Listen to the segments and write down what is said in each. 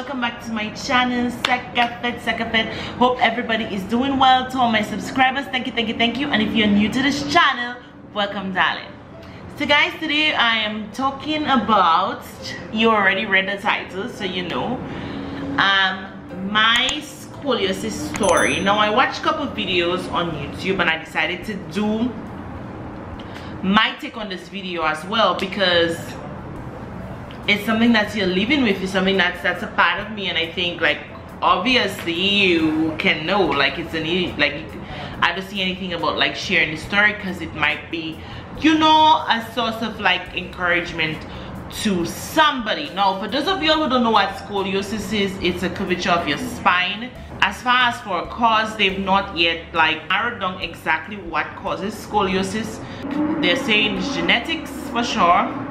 welcome back to my channel ca ka fete Sekafet hope everybody is doing well. To all my subscribers thank you thank you thank you. And if you're new to this channel welcome darling. So guys today I am talking about you already read the title so you know. Um my scoliosis story. Now I watched a couple videos on YouTube and I decided to do my take on this video as well because it's something that you're living with it's something that's that's a part of me and i think like obviously you can know like it's an like i don't see anything about like sharing the story because it might be you know a source of like encouragement to somebody. Now for those of you who don't know what scoliosis is it's a curvature of your spine. As far as for a cause they've not yet like narrowed down exactly what causes scoliosis. They're saying genetics for sure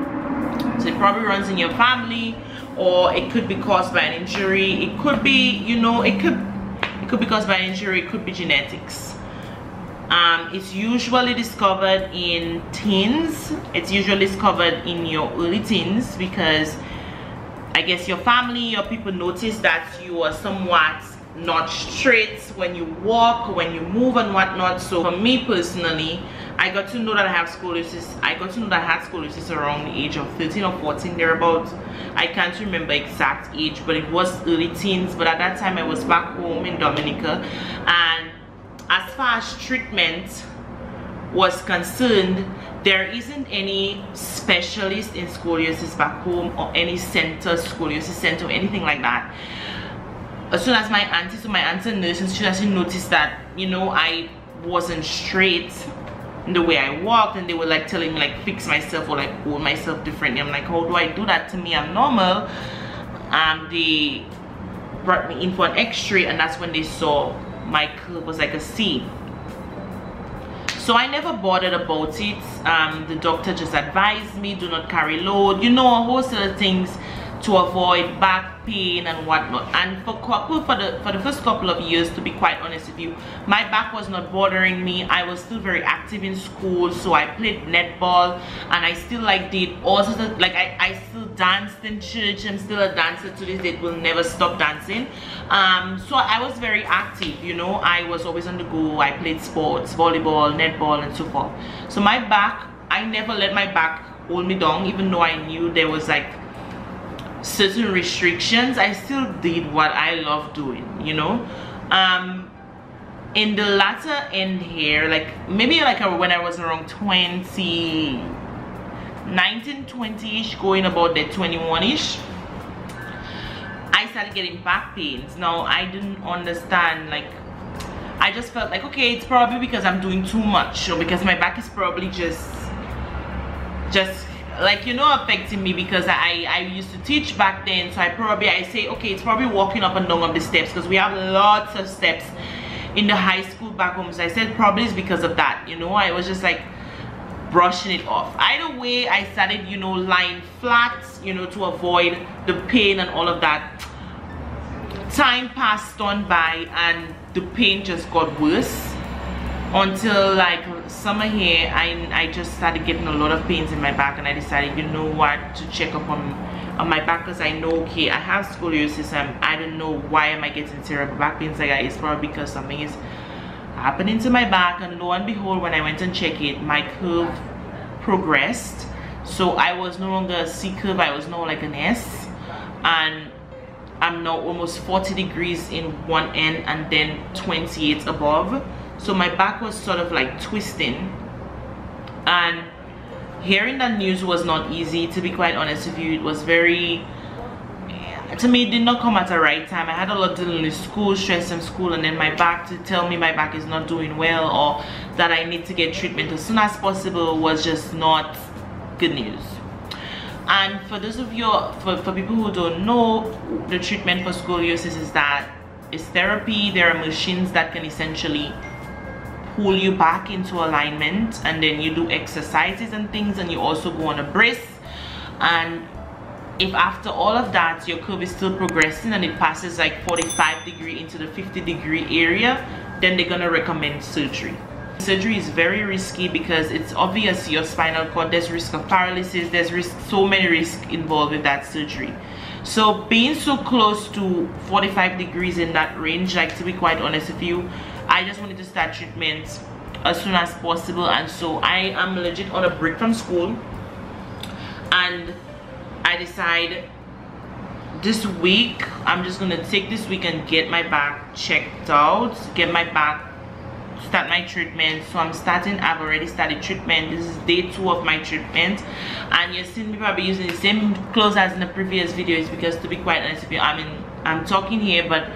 so it probably runs in your family or it could be caused by an injury. It could be you know it could it could be caused by injury. It could be genetics. Um, it's usually discovered in teens. It's usually discovered in your early teens because I guess your family your people notice that you are somewhat not straight when you walk when you move and whatnot. So for me personally I got to know that I have scoliosis. I got to know that I had scoliosis around the age of 13 or 14 thereabouts. I can't remember exact age, but it was early teens. But at that time, I was back home in Dominica. And as far as treatment was concerned, there isn't any specialist in scoliosis back home or any center, scoliosis center or anything like that. As soon as my auntie, so my auntie nurse, she actually noticed that, you know, I wasn't straight the way I walked and they were like telling me like fix myself or like hold myself differently. I'm like, how do I do that to me? I'm normal. Um, they brought me in for an x-ray and that's when they saw my curve was like a C. So I never bothered about it. Um, the doctor just advised me do not carry load. You know, a whole set of things to avoid back pain and whatnot. And for for the for the first couple of years to be quite honest with you my back was not bothering me. I was still very active in school so i played netball and i still like did all sorts of like i i still danced in church i'm still a dancer to this day will never stop dancing. Um so i was very active you know. I was always on the go. I played sports volleyball netball and so forth. So my back i never let my back hold me down even though i knew there was like certain restrictions i still did what i love doing you know? Um in the latter end here like maybe like when i was around 20 19 20ish going about the 21ish i started getting back pains. Now i didn't understand like i just felt like okay it's probably because i'm doing too much or because my back is probably just just like you know affecting me because I I used to teach back then. So I probably I say okay it's probably walking up and down of the steps because we have lots of steps in the high school back home. So I said probably it's because of that you know. I was just like brushing it off. Either way I started you know lying flat you know to avoid the pain and all of that. Time passed on by and the pain just got worse until like summer here I, I just started getting a lot of pains in my back and I decided you know what to check up on on my back because I know okay I have scoliosis and I don't know why am I getting terrible back pains like that. It's probably because something is happening to my back and lo and behold when I went and checked it my curve progressed. So I was no longer a C curve I was now like an S. And I'm now almost 40 degrees in one end and then 28 above so my back was sort of like twisting. And hearing that news was not easy to be quite honest with you. It was very to me it did not come at the right time. I had a lot dealing with school stress in school and then my back to tell me my back is not doing well or that i need to get treatment as soon as possible was just not good news. And for those of you for, for people who don't know the treatment for scoliosis is that it's therapy. There are machines that can essentially pull you back into alignment and then you do exercises and things and you also go on a brace. And if after all of that your curve is still progressing and it passes like 45 degree into the 50 degree area then they're gonna recommend surgery. Surgery is very risky because it's obvious your spinal cord there's risk of paralysis there's risk so many risks involved with that surgery. So being so close to 45 degrees in that range like to be quite honest with you i just wanted to start treatment as soon as possible and so i am legit on a break from school. And i decide this week i'm just gonna take this week and get my back checked out get my back start my treatment. So i'm starting i've already started treatment. This is day two of my treatment. And you're seeing me probably using the same clothes as in the previous videos because to be quite honest with you i mean i'm talking here but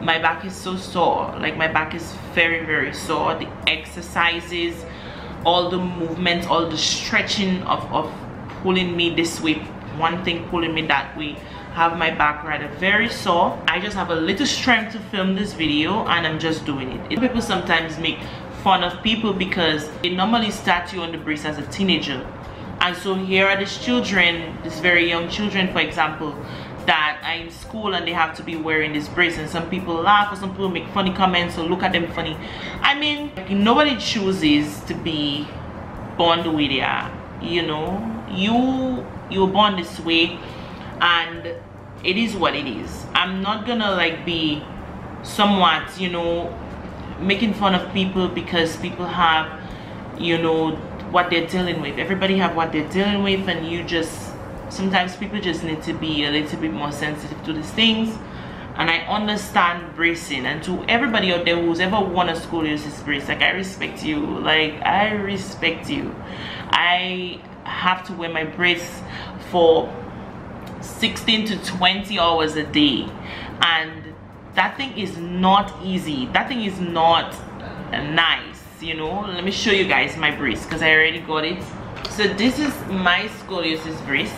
my back is so sore. Like my back is very very sore. The exercises all the movements all the stretching of, of pulling me this way one thing pulling me that way have my back rather very sore. I just have a little strength to film this video and i'm just doing it. People sometimes make fun of people because they normally start you on the brace as a teenager. And so here are these children these very young children for example that are in school and they have to be wearing this brace and some people laugh or some people make funny comments or look at them funny. I mean nobody chooses to be born the way they are you know? You you were born this way and it is what it is. I'm not gonna like be somewhat you know making fun of people because people have you know what they're dealing with. Everybody have what they're dealing with and you just sometimes people just need to be a little bit more sensitive to these things. And i understand bracing and to everybody out there who's ever won a scoliosis brace like i respect you. Like i respect you. I have to wear my brace for 16 to 20 hours a day. And that thing is not easy. That thing is not nice you know? Let me show you guys my brace because i already got it so this is my scoliosis brace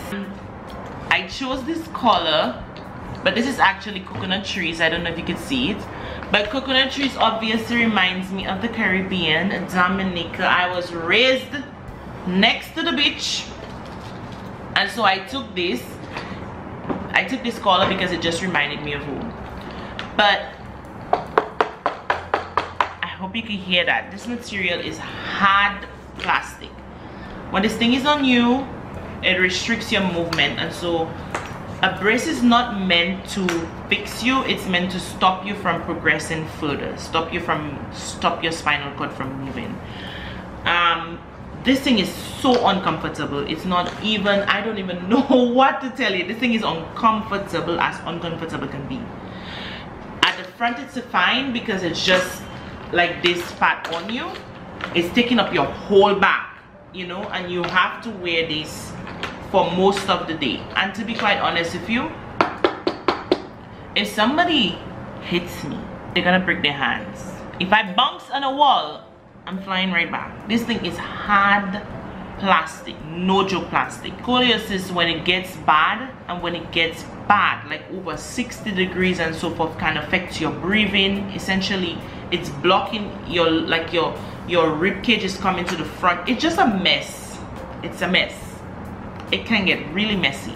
i chose this color but this is actually coconut trees i don't know if you can see it but coconut trees obviously reminds me of the caribbean dominica i was raised next to the beach and so i took this I took this color because it just reminded me of home. But I hope you can hear that. This material is hard plastic. When this thing is on you, it restricts your movement. And so a brace is not meant to fix you. It's meant to stop you from progressing further stop you from stop your spinal cord from moving. Um this thing is so uncomfortable. It's not even i don't even know what to tell you. This thing is uncomfortable as uncomfortable can be. At the front it's fine because it's just like this part on you. It's taking up your whole back you know and you have to wear this for most of the day and to be quite honest with you if somebody hits me they're gonna break their hands if i bounce on a wall I'm flying right back. This thing is hard plastic, no joke plastic. Scoliosis when it gets bad and when it gets bad, like over 60 degrees and so forth, can affect your breathing. Essentially, it's blocking your like your your rib cage is coming to the front. It's just a mess. It's a mess. It can get really messy.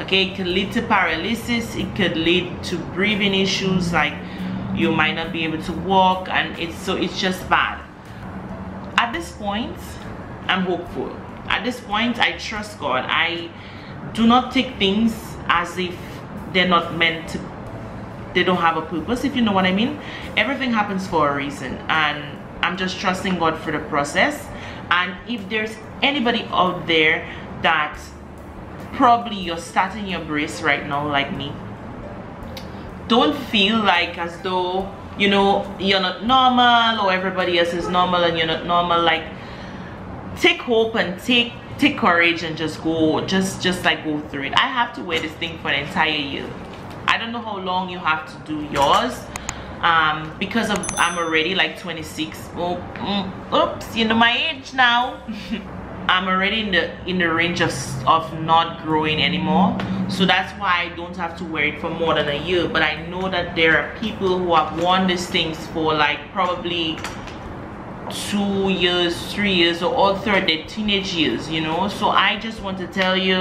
Okay, it could lead to paralysis. It could lead to breathing issues like you might not be able to walk and it's so it's just bad at this point i'm hopeful at this point i trust god i do not take things as if they're not meant to they don't have a purpose if you know what i mean. Everything happens for a reason and i'm just trusting god for the process. And if there's anybody out there that probably you're starting your brace right now like me don't feel like as though you know you're not normal or everybody else is normal and you're not normal. Like take hope and take take courage and just go just just like go through it. I have to wear this thing for an entire year i don't know how long you have to do yours um because of i'm already like 26 oh mm, oops you know my age now. I'm already in the in the range of, of not growing anymore. So that's why I don't have to wear it for more than a year. But I know that there are people who have worn these things for like probably two years three years or all through their teenage years you know? So I just want to tell you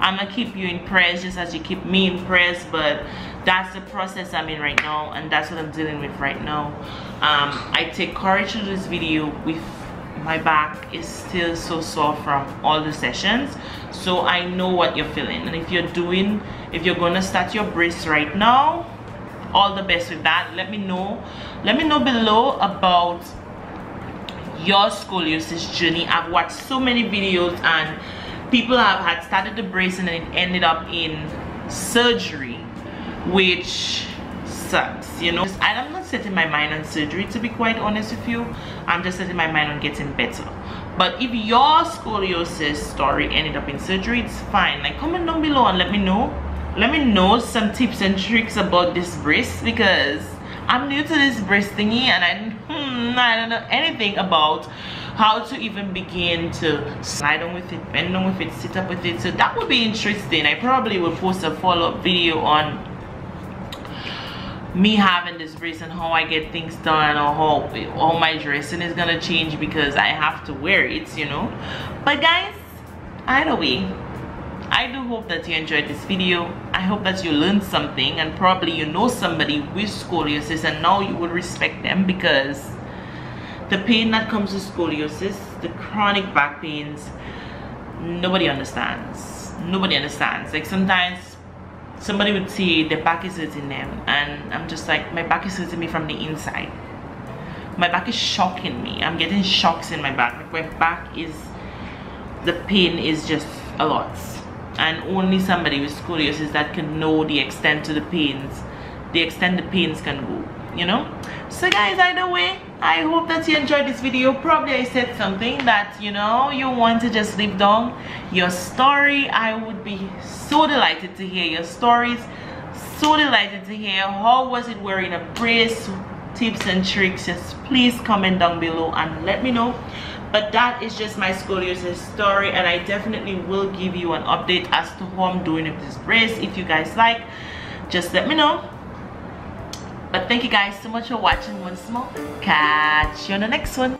I'm gonna keep you in prayers just as you keep me in prayers but that's the process I'm in right now and that's what I'm dealing with right now. Um, I take courage to do this video with my back is still so sore from all the sessions so I know what you're feeling. And if you're doing if you're gonna start your brace right now all the best with that. Let me know let me know below about your scoliosis journey. I've watched so many videos and people have had started the brace and it ended up in surgery which sucks you know? I'm not setting my mind on surgery to be quite honest with you. I'm just setting my mind on getting better. But if your scoliosis story ended up in surgery it's fine. Like comment down below and let me know. Let me know some tips and tricks about this brace because i'm new to this brace thingy and i hmm, i don't know anything about how to even begin to slide on with it bend on with it sit up with it. So that would be interesting. I probably will post a follow-up video on me having this brace and how I get things done or how all my dressing is gonna change because I have to wear it you know? But guys either way I do hope that you enjoyed this video. I hope that you learned something and probably you know somebody with scoliosis and now you will respect them because the pain that comes with scoliosis the chronic back pains nobody understands. Nobody understands. Like sometimes somebody would say the back is hurting them and i'm just like my back is hurting me from the inside. My back is shocking me. I'm getting shocks in my back. Like my back is the pain is just a lot. And only somebody with scoliosis that can know the extent to the pains the extent the pains can go you know? So guys either way i hope that you enjoyed this video. Probably i said something that you know you want to just leave down your story. I would be so delighted to hear your stories. So delighted to hear how was it wearing a brace tips and tricks. Just please comment down below and let me know. But that is just my scoliosis story and i definitely will give you an update as to how i'm doing with this brace. If you guys like just let me know but thank you guys so much for watching once more catch you on the next one